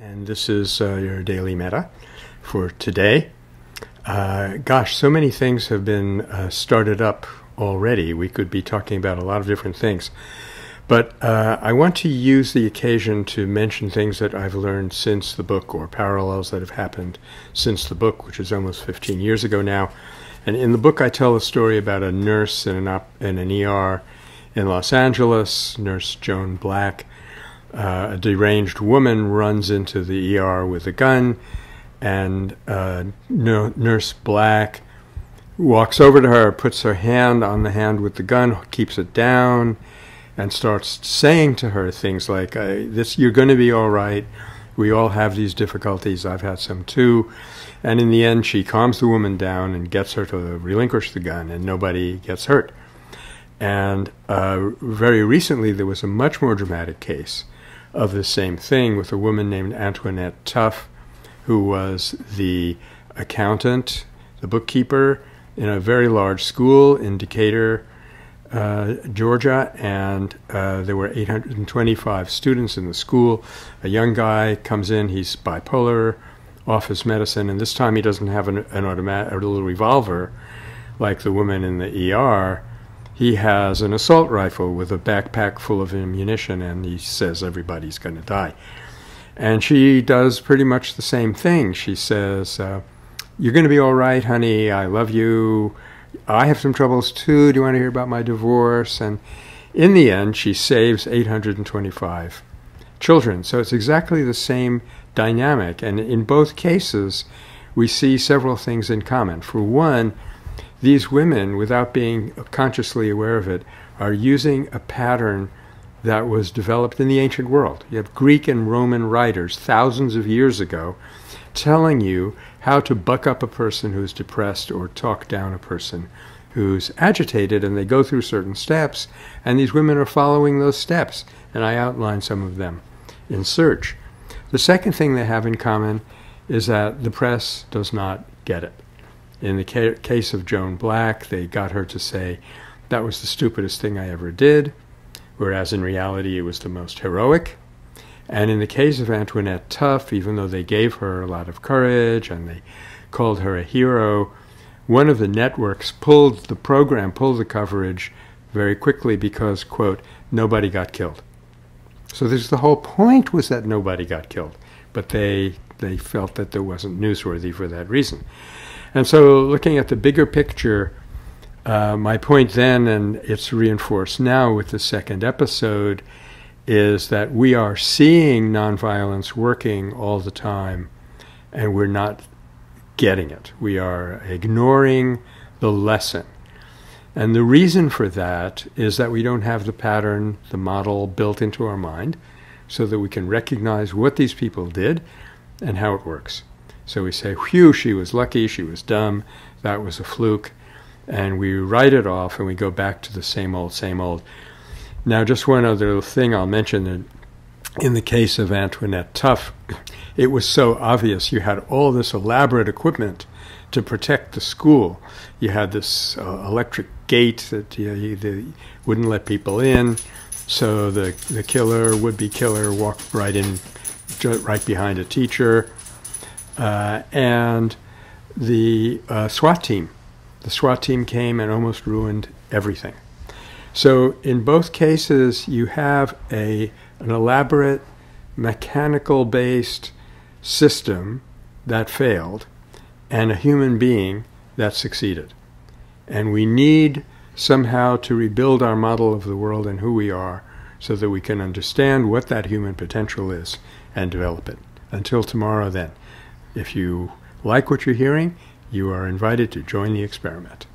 And this is uh, your daily Metta for today. Uh, gosh, so many things have been uh, started up already. We could be talking about a lot of different things. But uh, I want to use the occasion to mention things that I've learned since the book or parallels that have happened since the book, which is almost 15 years ago now. And in the book, I tell a story about a nurse in an, op- in an ER in Los Angeles, Nurse Joan Black. Uh, a deranged woman runs into the ER with a gun, and uh, Nurse Black walks over to her, puts her hand on the hand with the gun, keeps it down, and starts saying to her things like, "This, you're going to be all right. We all have these difficulties. I've had some too." And in the end, she calms the woman down and gets her to relinquish the gun, and nobody gets hurt. And uh, very recently, there was a much more dramatic case of the same thing with a woman named Antoinette Tuff, who was the accountant, the bookkeeper in a very large school in Decatur, uh, Georgia, and uh, there were 825 students in the school. A young guy comes in, he's bipolar, office medicine, and this time he doesn't have an, an automatic, a little revolver like the woman in the ER. He has an assault rifle with a backpack full of ammunition, and he says everybody's going to die. And she does pretty much the same thing. She says, uh, You're going to be all right, honey. I love you. I have some troubles too. Do you want to hear about my divorce? And in the end, she saves 825 children. So it's exactly the same dynamic. And in both cases, we see several things in common. For one, these women, without being consciously aware of it, are using a pattern that was developed in the ancient world. You have Greek and Roman writers thousands of years ago telling you how to buck up a person who's depressed or talk down a person who's agitated, and they go through certain steps, and these women are following those steps. And I outline some of them in Search. The second thing they have in common is that the press does not get it. In the ca- case of Joan Black, they got her to say, that was the stupidest thing I ever did, whereas in reality it was the most heroic. And in the case of Antoinette Tuff, even though they gave her a lot of courage and they called her a hero, one of the networks pulled the program, pulled the coverage very quickly because, quote, nobody got killed. So this the whole point was that nobody got killed, but they they felt that there wasn't newsworthy for that reason. And so, looking at the bigger picture, uh, my point then, and it's reinforced now with the second episode, is that we are seeing nonviolence working all the time, and we're not getting it. We are ignoring the lesson. And the reason for that is that we don't have the pattern, the model built into our mind, so that we can recognize what these people did and how it works. So we say, whew, she was lucky, she was dumb, that was a fluke, and we write it off and we go back to the same old, same old. Now, just one other thing I'll mention that in the case of Antoinette Tuff, it was so obvious. You had all this elaborate equipment to protect the school. You had this uh, electric gate that you, you, wouldn't let people in, so the the killer, would-be killer, walked right in, right behind a teacher uh, and the uh, SWAT team. The SWAT team came and almost ruined everything. So in both cases, you have a an elaborate mechanical based system that failed and a human being that succeeded. And we need somehow to rebuild our model of the world and who we are so that we can understand what that human potential is and develop it. Until tomorrow, then. If you like what you're hearing, you are invited to join the experiment.